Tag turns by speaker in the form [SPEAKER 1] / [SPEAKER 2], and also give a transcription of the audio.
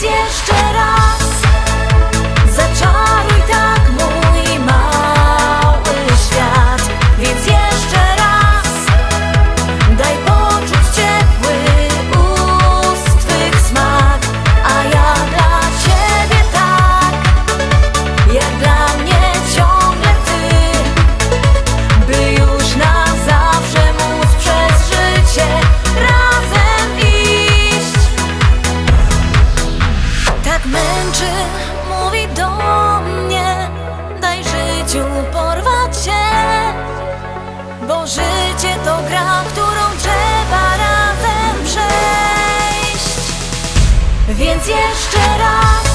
[SPEAKER 1] Więc Więc jeszcze raz